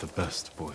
The best, boy.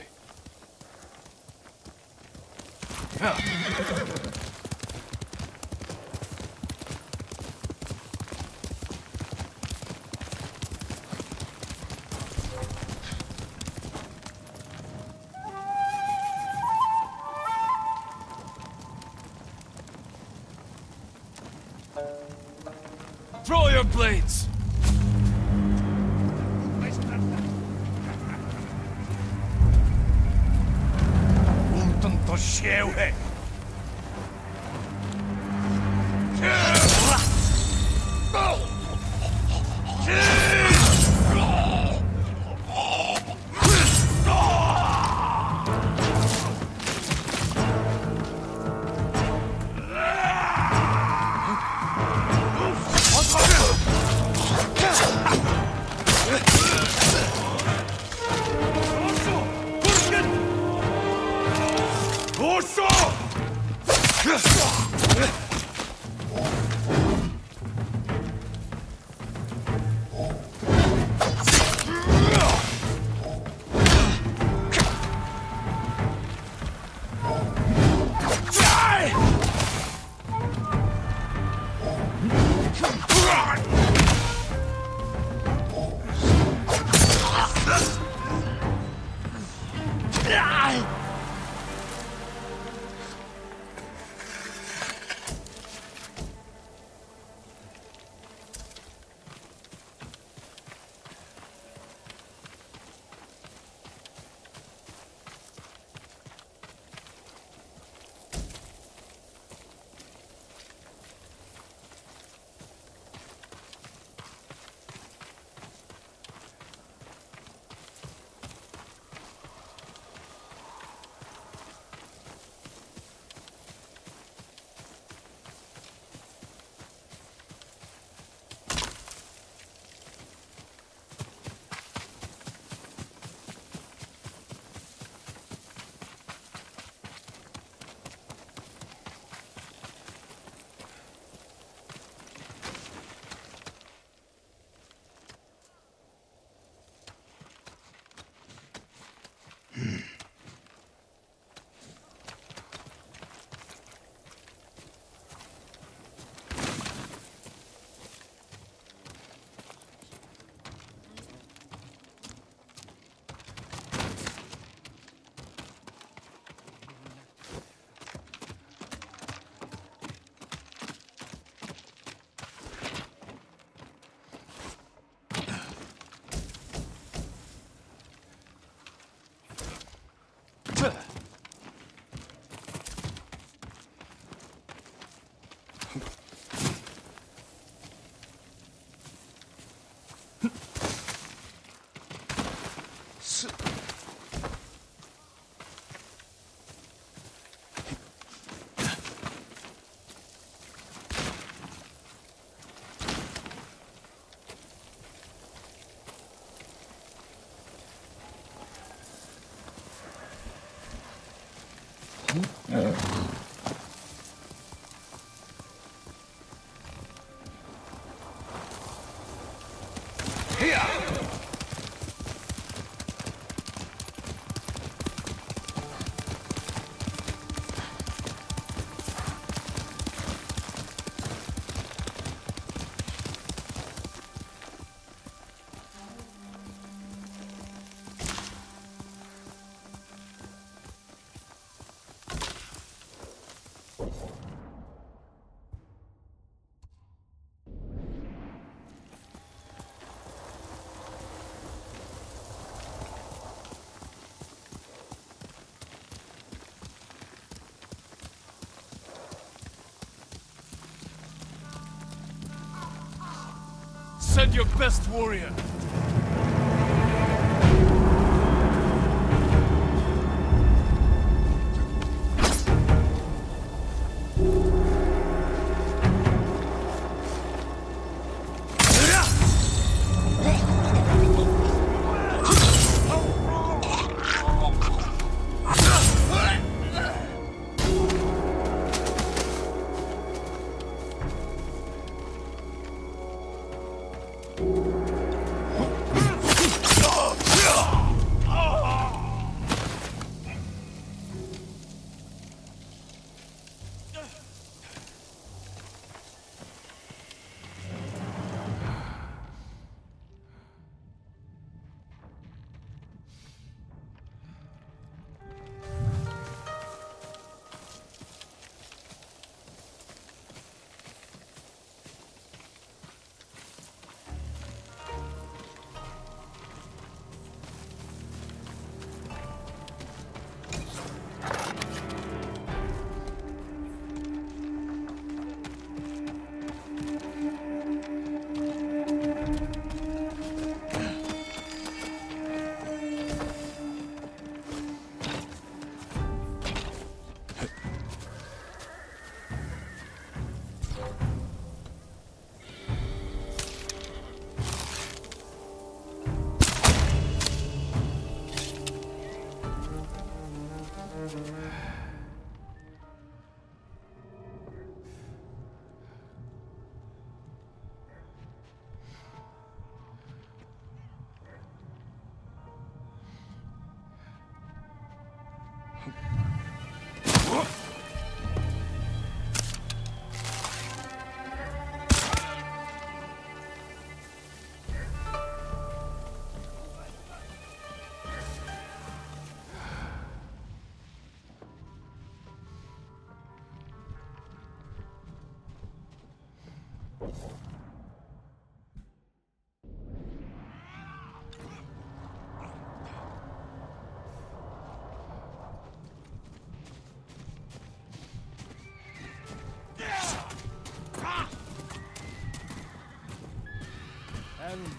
Send your best warrior.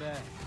Have him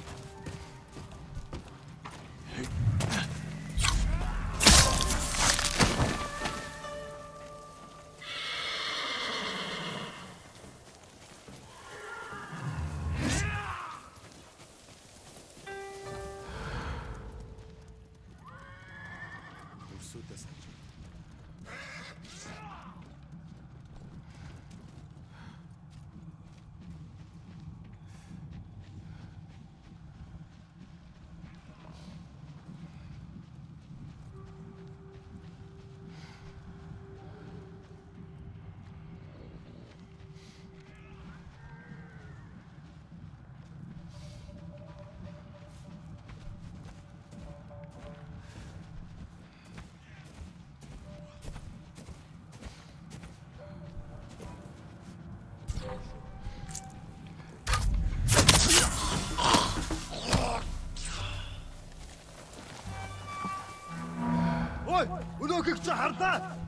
Өнөөх их чи харлаа.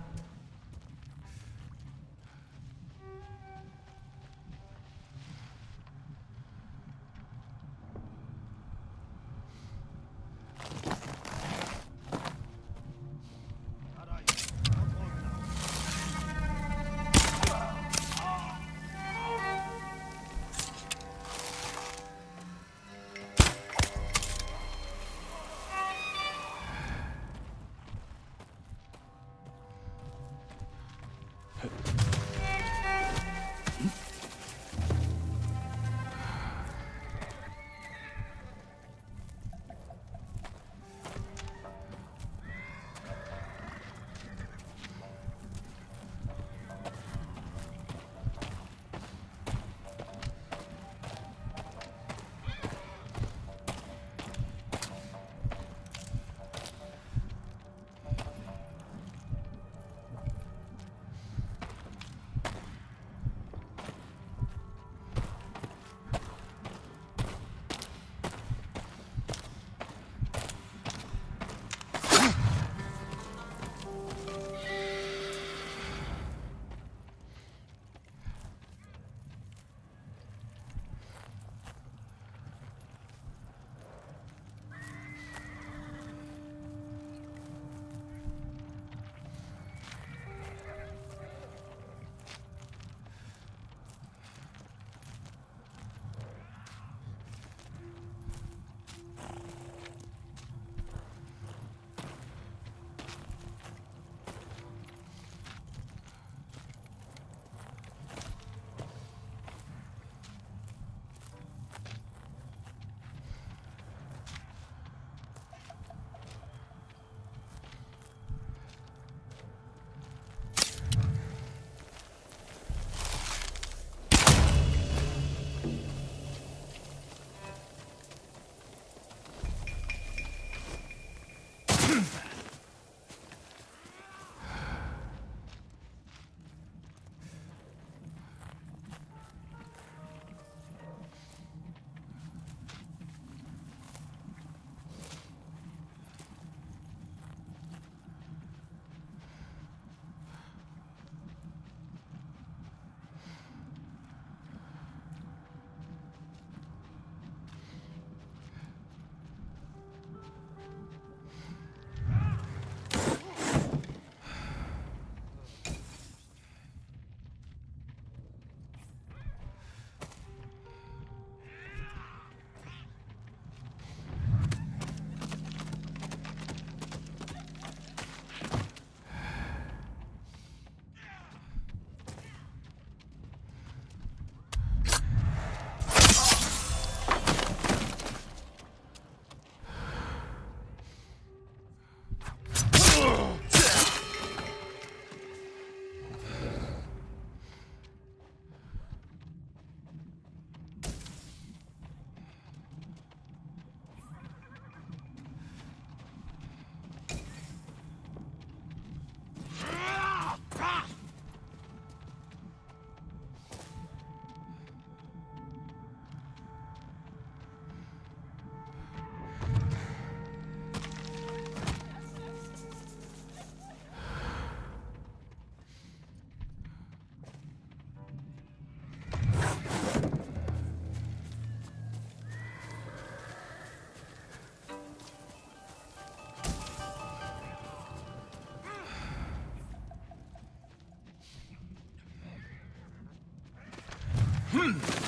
Hmm.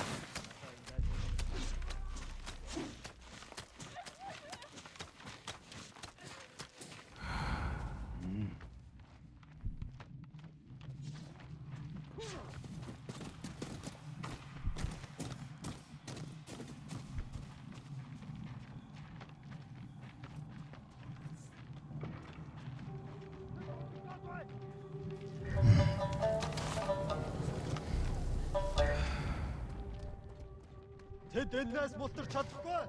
Бид эднээс бултар чадахгүй.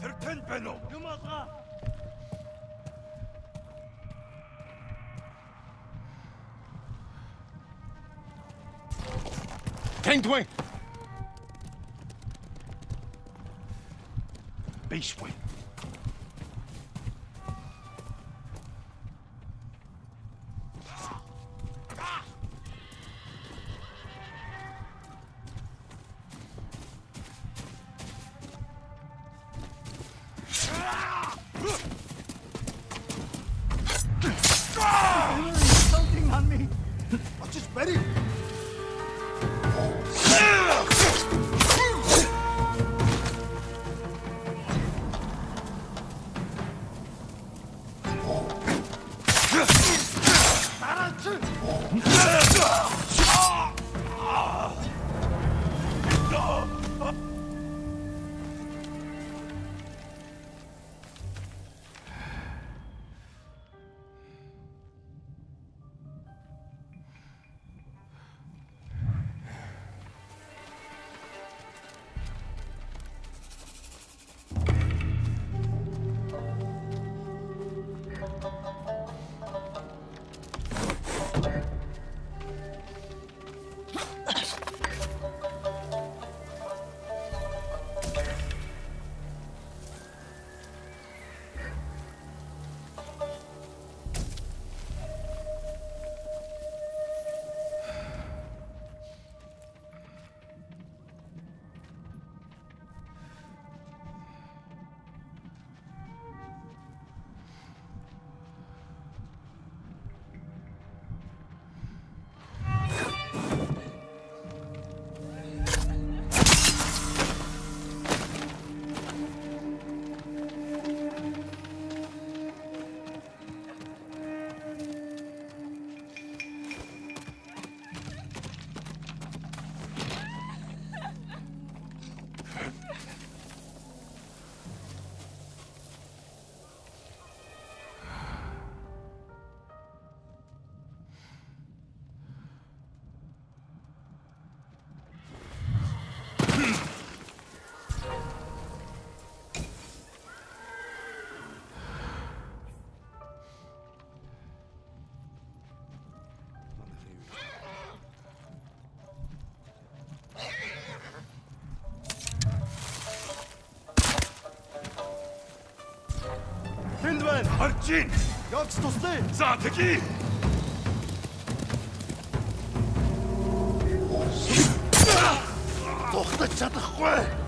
Тэр тэн байна уу? Юм алгаа. Тэнд байна. Ready? Харж ийн. Явж туслая. За тэгье. Тухтаж чадахгүй.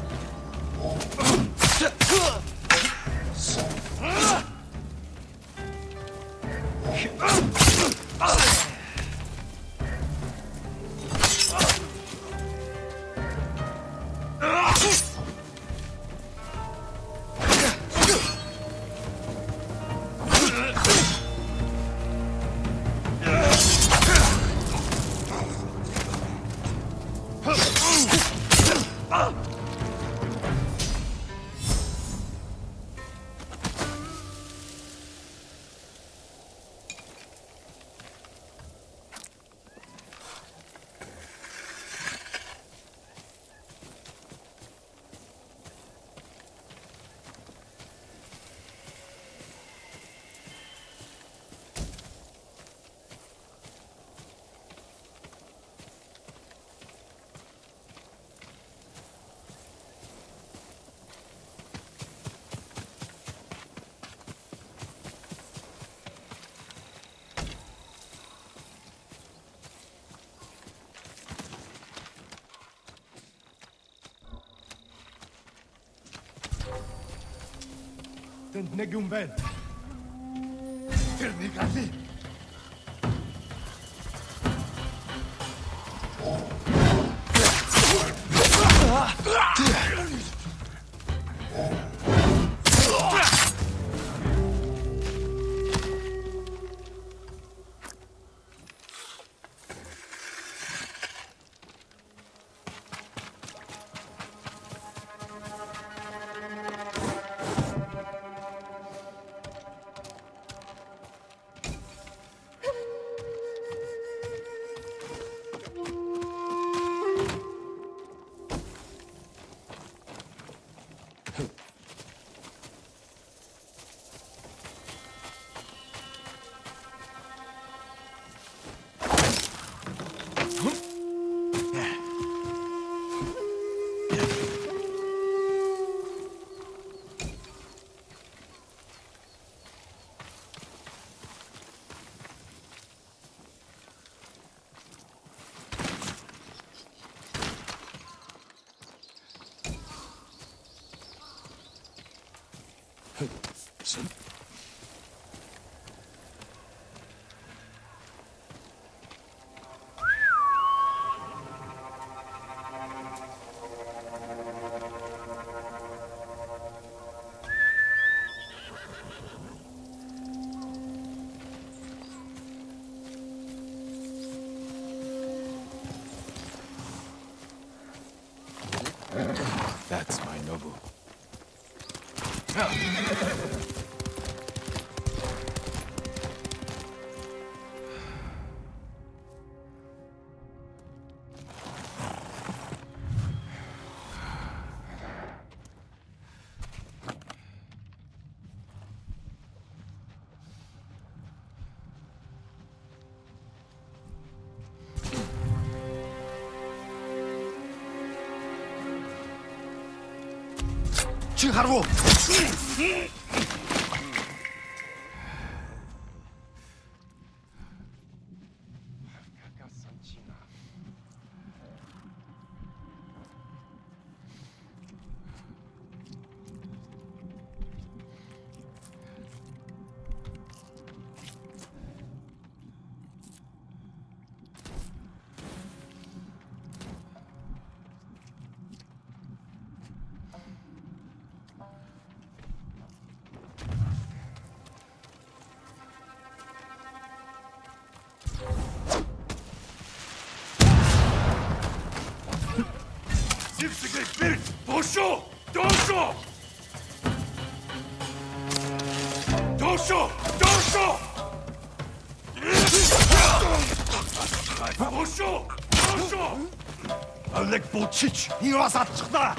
تنتنجم بان ترني عليه Ключи Харву! Доошоо! Доошоо! Олег булчич. Энэ бас алчихлаа.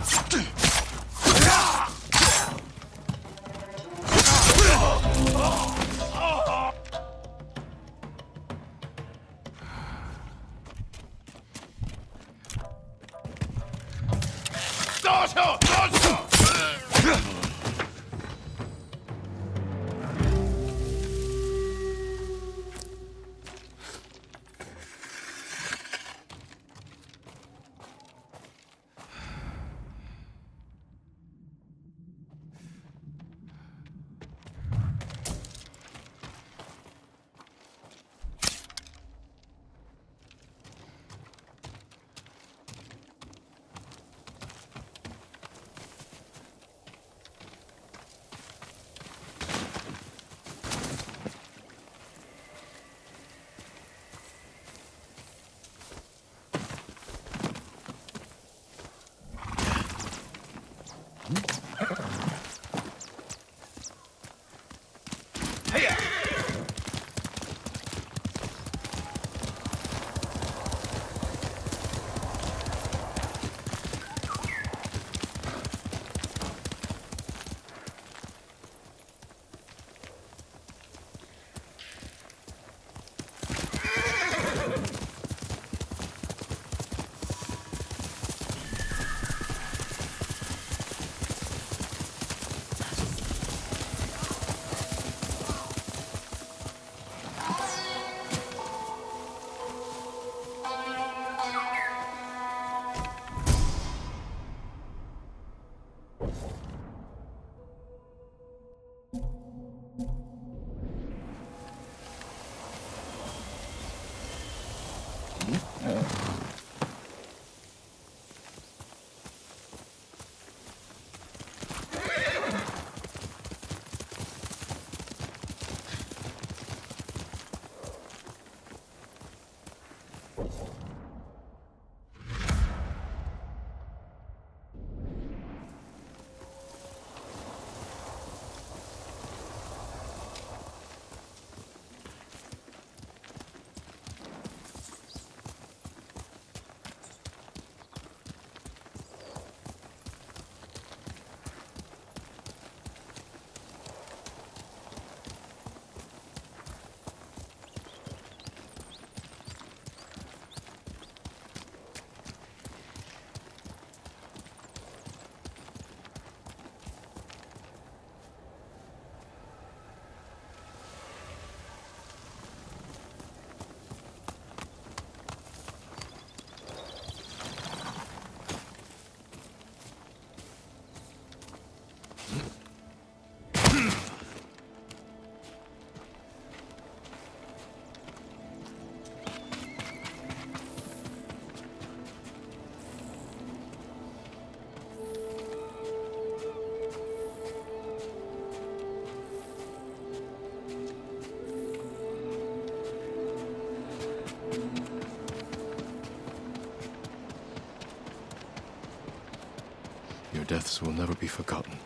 Deaths will never be forgotten.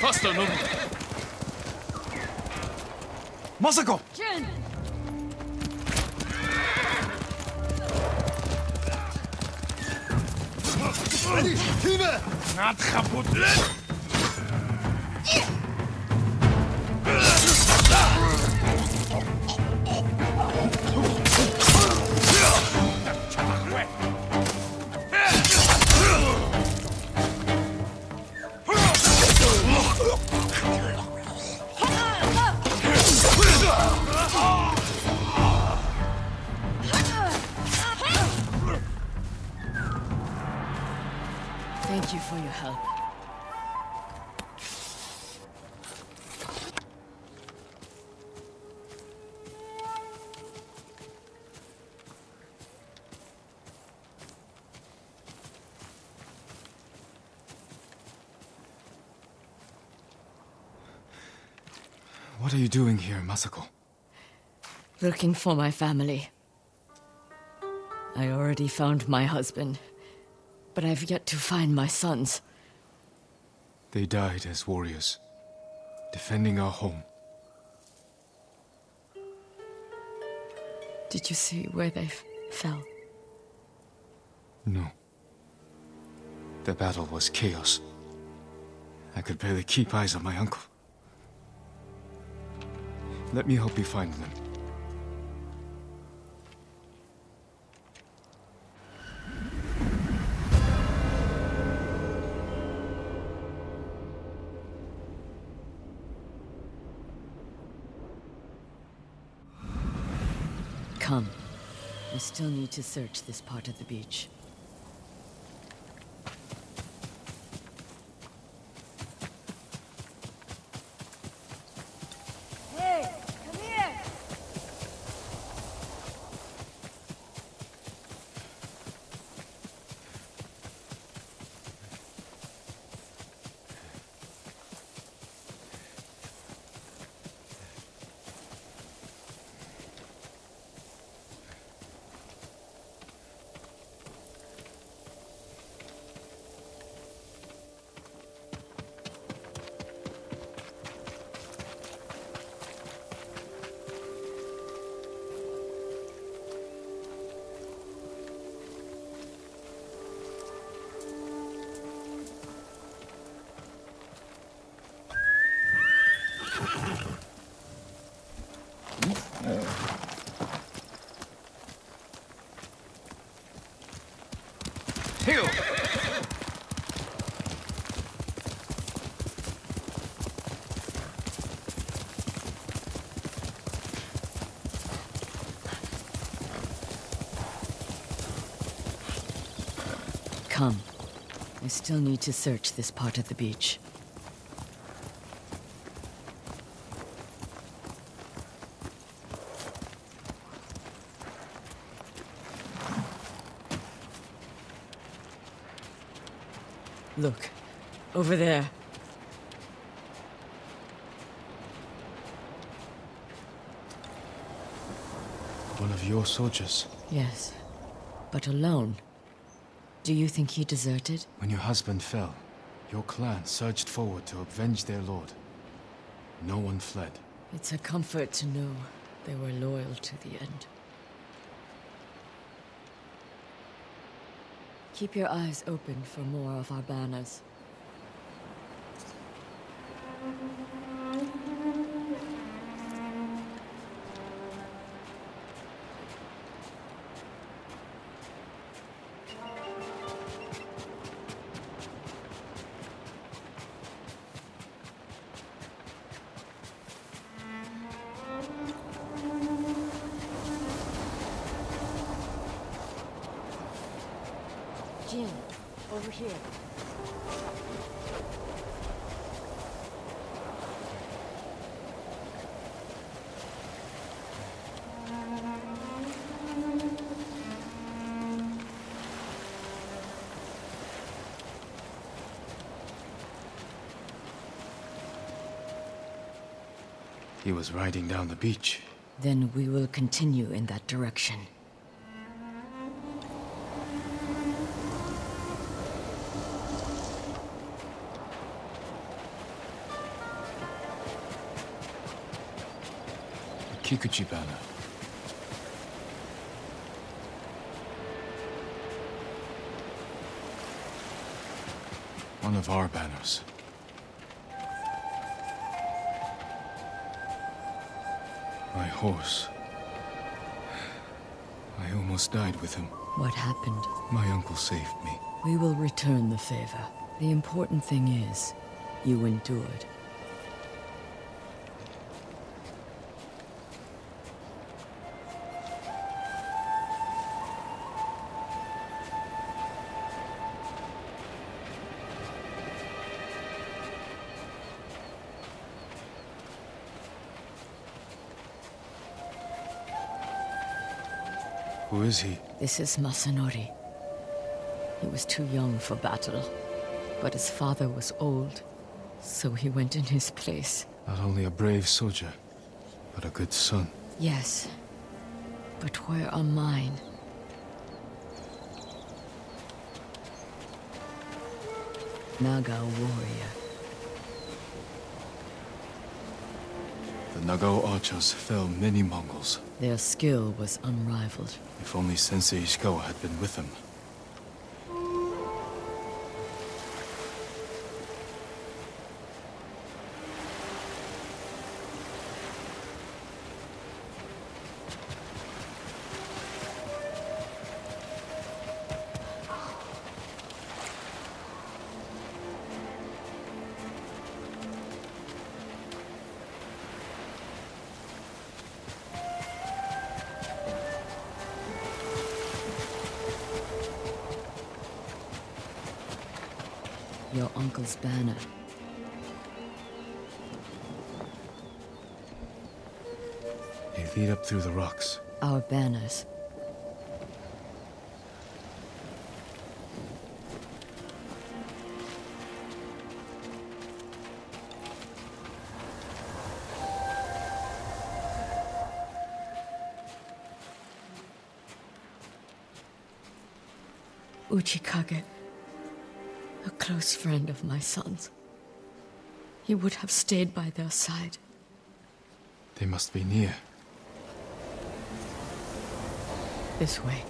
Hostile movement. まさか。ジェ here, Masako? Looking for my family. I already found my husband, but I've yet to find my sons. They died as warriors, defending our home. Did you see where they fell? No. The battle was chaos. I could barely keep eyes on my uncle. Let me help you find them. Come. I still need to search this part of the beach. Come. I still need to search this part of the beach. Look, over there. One of your soldiers. Yes, but alone. Do you think he deserted? When your husband fell, your clan surged forward to avenge their lord. No one fled. It's a comfort to know they were loyal to the end. Keep your eyes open for more of our banners. He was riding down the beach. Then we will continue in that direction. The Kikuchi banner. One of our banners. My horse. I almost died with him. What happened? My uncle saved me. We will return the favor. The important thing is, you endured. Who is he? This is Masanori. He was too young for battle, but his father was old, so he went in his place. Not only a brave soldier, but a good son. Yes, but where are mine? Naga warrior. The Nagao archers fell many Mongols. Their skill was unrivaled. If only Sensei Ishikawa had been with them. Uchikage, a close friend of my son's. He would have stayed by their side. They must be near. This way.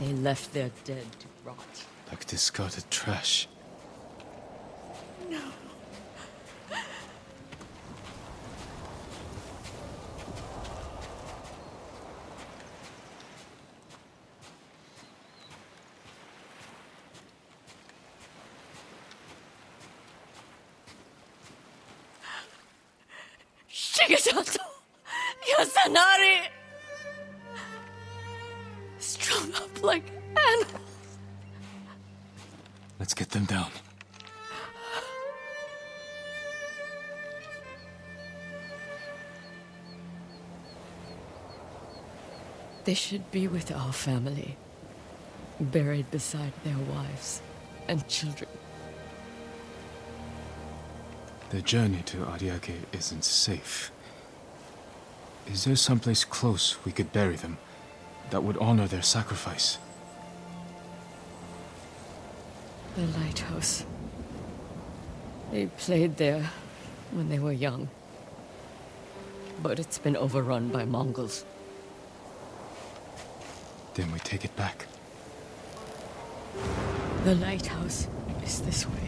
They left their dead to rot. Like discarded trash. Yasanari! Strung up like animals. Let's get them down. They should be with our family, buried beside their wives and children. The journey to Ariake isn't safe. Is there someplace close we could bury them that would honor their sacrifice? The lighthouse. They played there when they were young. But it's been overrun by Mongols. Then we take it back. The lighthouse is this way.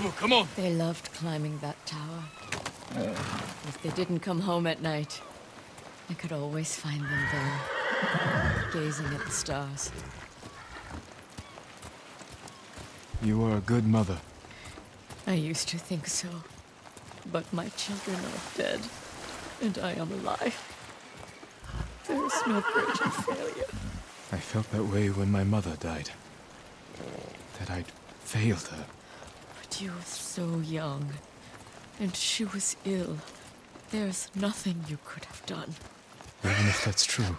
Nobu, come on. They loved climbing that tower. If they didn't come home at night, I could always find them there, gazing at the stars. You are a good mother. I used to think so. But my children are dead, and I am alive. There is no greater failure. I felt that way when my mother died. That I'd failed her. But you were so young, and she was ill. There's nothing you could have done. Even if that's true,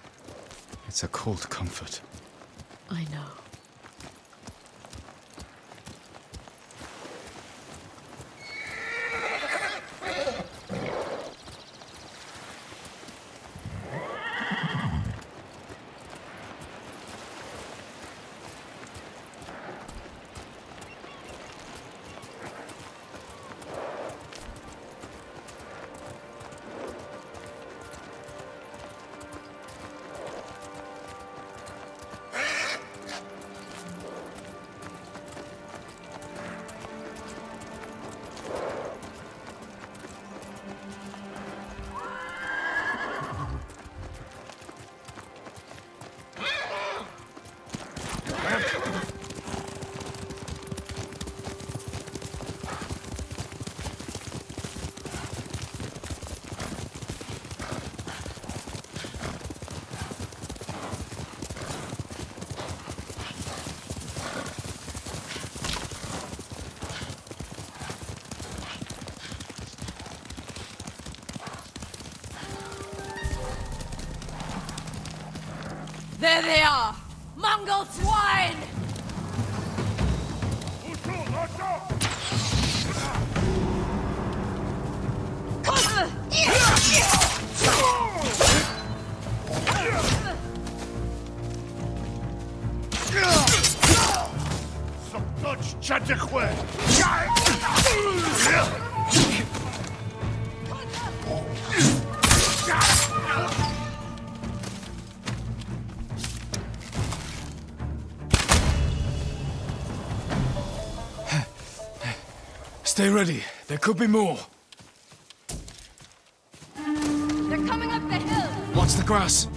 it's a cold comfort. I know. Stay ready. There could be more. They're coming up the hill! Watch the grass.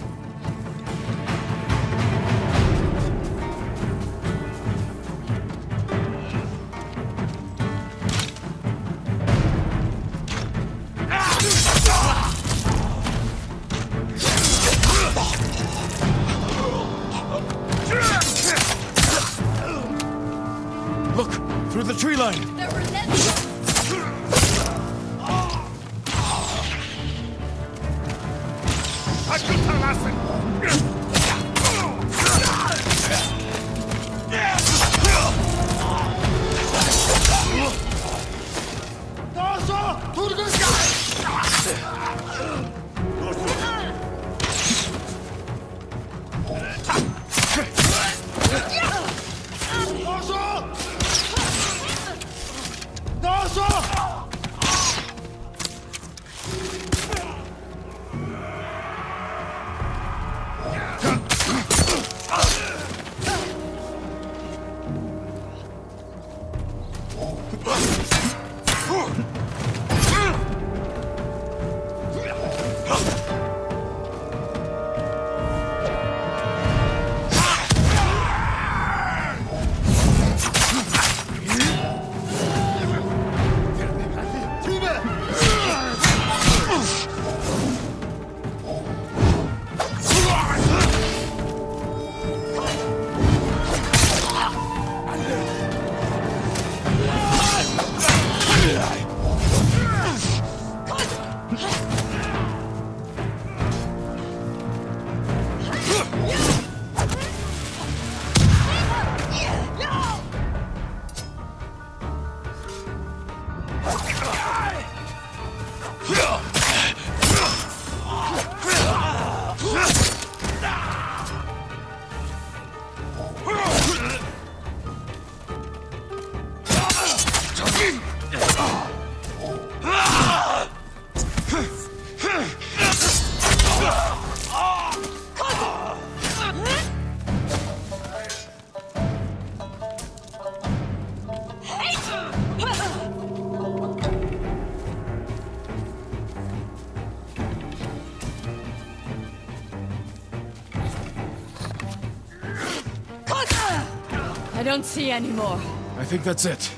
Don't see. I think that's it.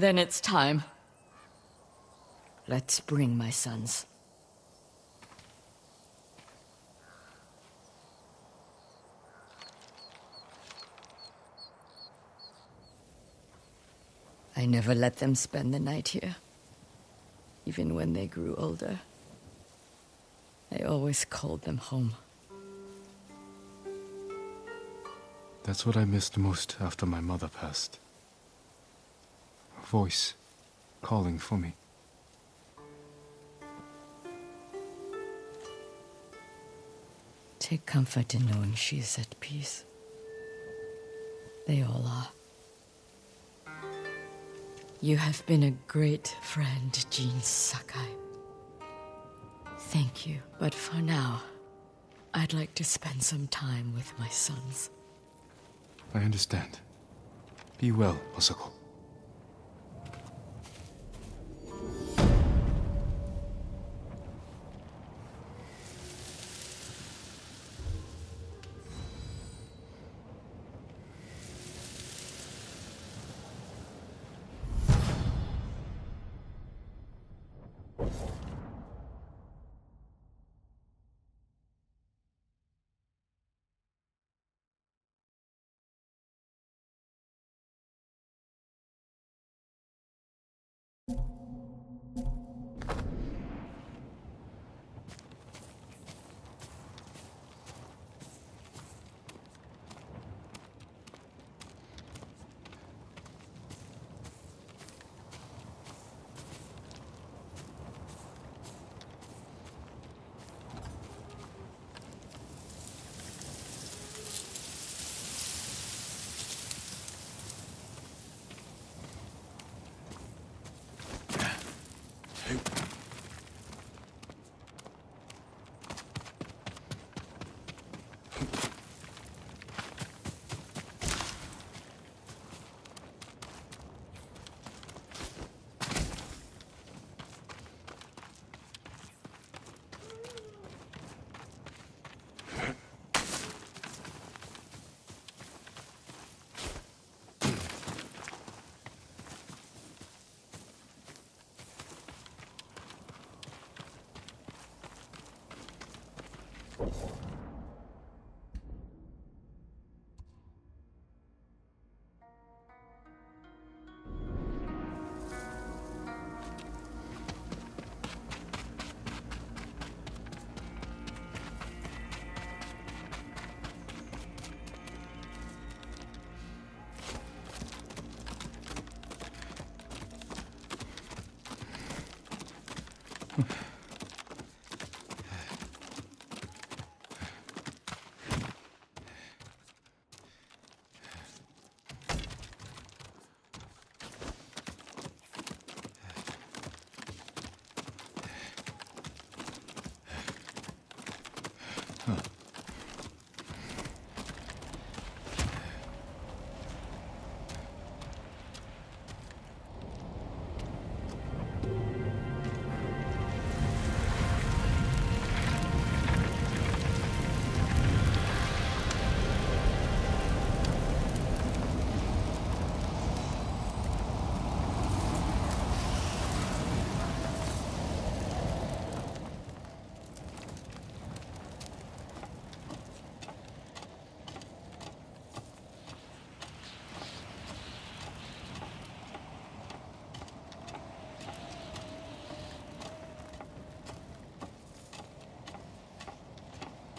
Then it's time. Let's bring my sons. I never let them spend the night here. Even when they grew older. I always called them home. That's what I missed most after my mother passed. Voice calling for me. Take comfort in knowing she is at peace. They all are. You have been a great friend, Jin Sakai. Thank you. But for now, I'd like to spend some time with my sons. I understand. Be well, Masako.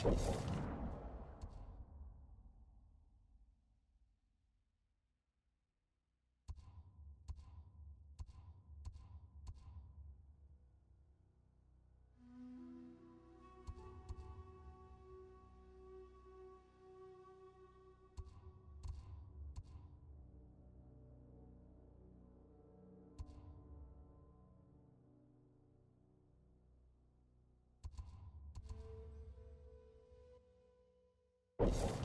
you you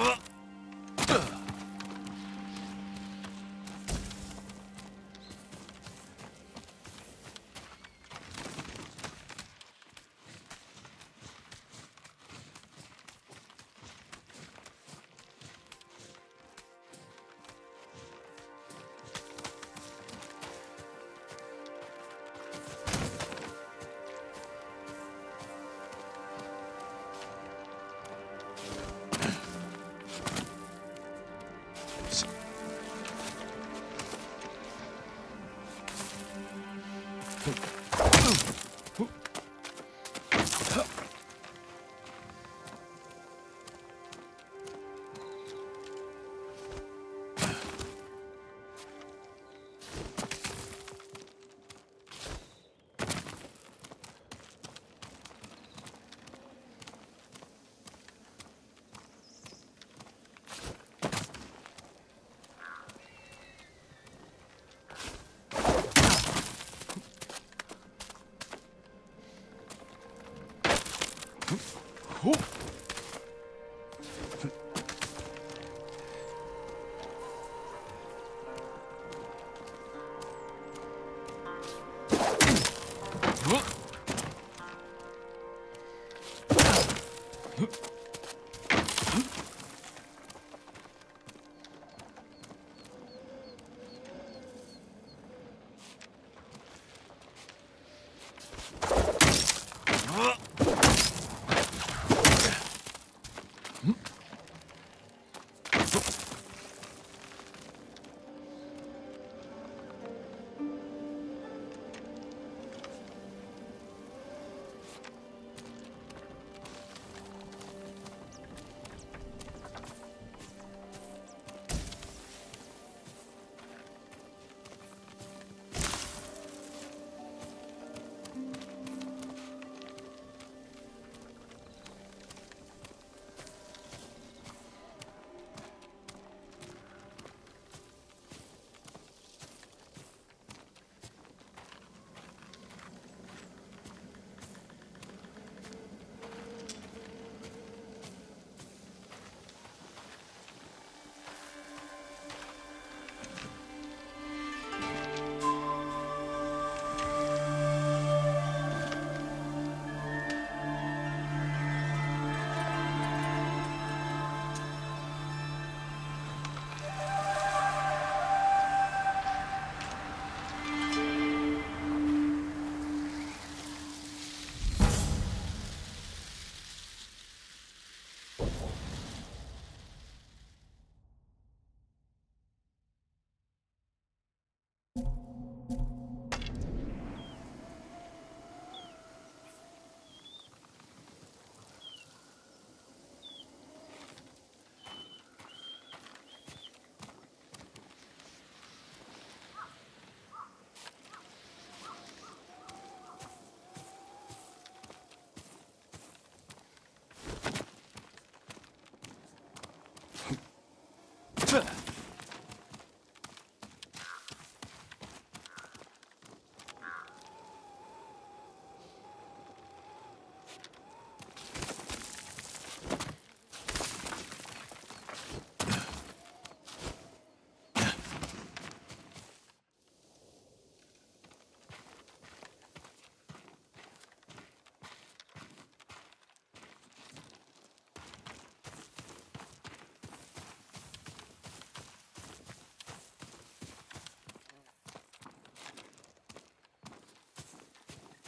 呃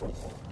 you